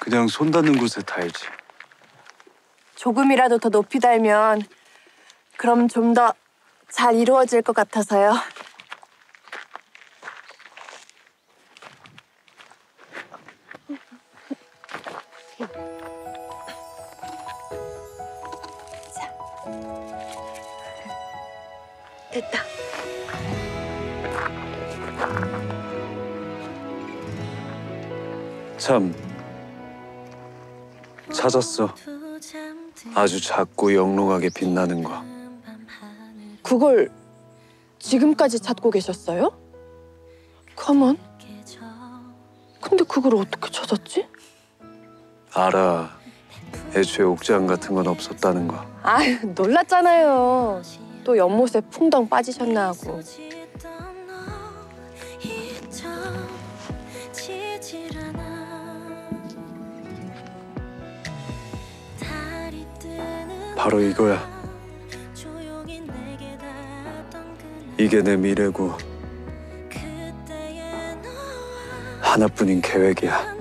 그냥 손 닿는 곳에 달지. 조금이라도 더 높이 달면 그럼 좀 더 잘 이루어질 것 같아서요. 자. 됐다. 참 찾았어. 아주 작고 영롱하게 빛나는 거. 그걸 지금까지 찾고 계셨어요? 가만. 근데 그걸 어떻게 찾았지? 알아. 애초에 옥장 같은 건 없었다는 거. 아유 놀랐잖아요. 또 연못에 풍덩 빠지셨나 하고. 바로 이거야. 이게 내 미래고 하나뿐인 계획이야.